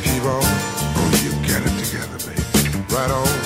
keep on. Oh, you get it together, baby. Right on.